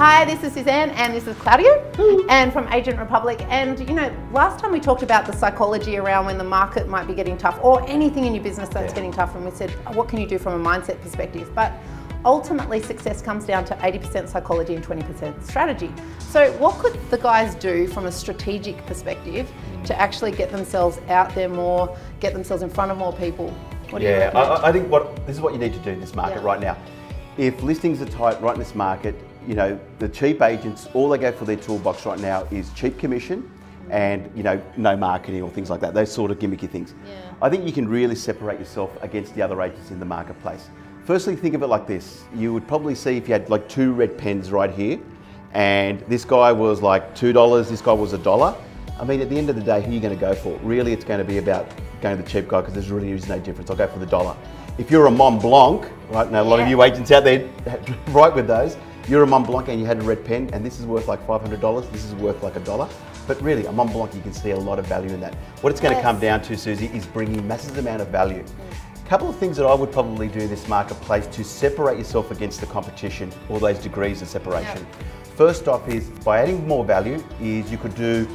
Hi, this is Suzanne and this is Claudio and from Agent Republic. And you know, last time we talked about the psychology around when the market might be getting tough or anything in your business that's yeah. getting tough and we said, what can you do from a mindset perspective? But ultimately success comes down to 80% psychology and 20% strategy. So what could the guys do from a strategic perspective to actually get themselves out there more, get themselves in front of more people? yeah, I, I, think what this is what you need to do in this market yeah. right now. If listings are tight right in this market, you know, the cheap agents, all they go for their toolbox right now is cheap commission and, you know, no marketing or things like that, those sort of gimmicky things. Yeah. I think you can really separate yourself against the other agents in the marketplace. Firstly, think of it like this. You would probably see if you had like two red pens right here and this guy was like $2, this guy was a dollar. I mean, at the end of the day, who are you going to go for? Really, it's going to be about going to the cheap guy because there's really is no difference. I'll go for the dollar. If you're a Mont Blanc, right, now a lot yeah. of you agents out there, right with those, you're a Mont Blanc and you had a red pen and this is worth like $500, this is worth like a dollar. But really, a Mont Blanc, you can see a lot of value in that. What it's yes. to come down to, Susie, is bringing massive amount of value. A couple of things that I would probably do in this marketplace to separate yourself against the competition, all those degrees of separation. Yep. First off is, by adding more value, is you could do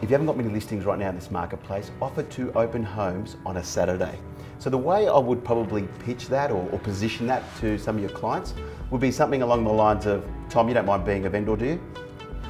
if you haven't got many listings right now in this marketplace, offer to open homes on a Saturday. So the way I would probably pitch that or, or, position that to some of your clients would be something along the lines of, Tom, you don't mind being a vendor, do you?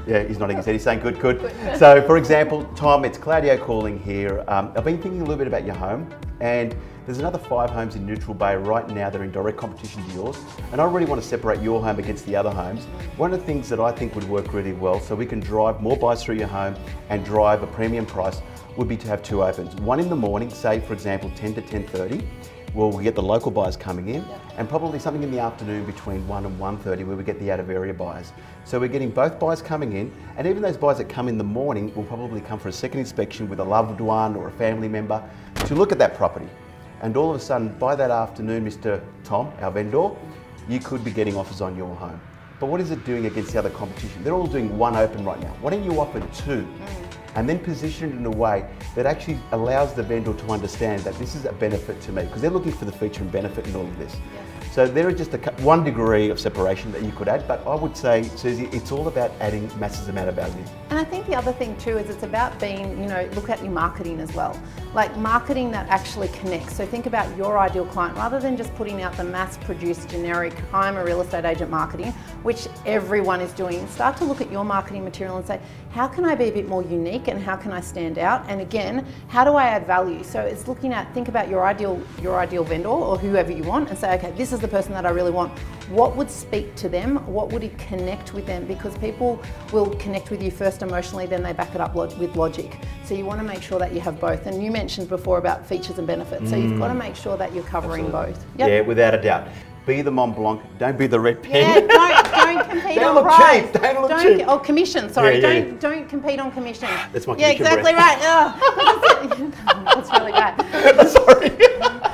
Yeah, he's nodding his head, he's saying good, good. So for example, Tom, it's Claudio calling here. Um, I've been thinking a little bit about your home and there's another five homes in Neutral Bay right now that are in direct competition to yours, and I really want to separate your home against the other homes. One of the things that I think would work really well so we can drive more buyers through your home and drive a premium price would be to have two opens. One in the morning, say for example 10 to 10.30, where we get the local buyers coming in, and probably something in the afternoon between 1 and 1.30 where we get the out of area buyers. So we're getting both buyers coming in, and even those buyers that come in the morning will probably come for a second inspection with a loved one or a family member to look at that property. And all of a sudden, by that afternoon, Mr. Tom, our vendor, you could be getting offers on your home. But what is it doing against the other competition? They're all doing one open right now. Why don't you offer two? Mm. And then position it in a way that actually allows the vendor to understand that this is a benefit to me because they're looking for the feature and benefit in all of this. Yeah. So there is just a, one degree of separation that you could add, but I would say, Susie, it's all about adding massive amount of value. And I think the other thing too is it's about being, you know, look at your marketing as well. Like marketing that actually connects. So think about your ideal client rather than just putting out the mass-produced generic, I'm a real estate agent marketing, which everyone is doing. Start to look at your marketing material and say, how can I be a bit more unique and how can I stand out? And again, how do I add value? So it's looking at, think about your ideal, your ideal vendor or whoever you want and say, okay, this is the person that I really want. What would speak to them? What would it connect with them? Because people will connect with you first emotionally, then they back it up with logic. So you want to make sure that you have both. And you mentioned before about features and benefits. Mm. So you've got to make sure that you're covering Absolutely. both. Yep. Yeah, without a doubt. Be the Mont Blanc, don't be the red pen. Yeah, compete don't on price. Cheap. Don't look cheap. Oh, commission, sorry. Yeah, yeah. Don't don't compete on commission. That's my Yeah, exactly breath. right. Oh, that's really bad. sorry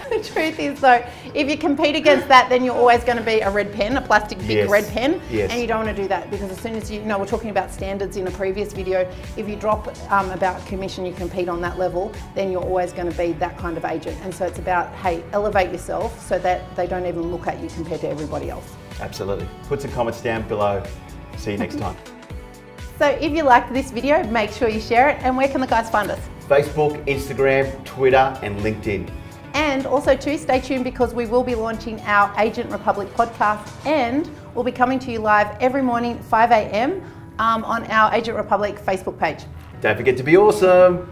the truth is though, if you compete against that, then you're always going to be a red pen, a plastic Bic yes. red pen, yes. and you don't want to do that because as soon as you, you know, we're talking about standards in a previous video, if you drop um, about commission, you compete on that level, then you're always going to be that kind of agent. And so it's about, hey, elevate yourself so that they don't even look at you compared to everybody else. Absolutely. Put some comments down below. See you next time. So if you liked this video, make sure you share it. And where can the guys find us? Facebook, Instagram, Twitter, and LinkedIn. And also too, stay tuned because we will be launching our Agent Republic podcast and we'll be coming to you live every morning 5 a.m. Um, on our Agent Republic Facebook page. Don't forget to be awesome.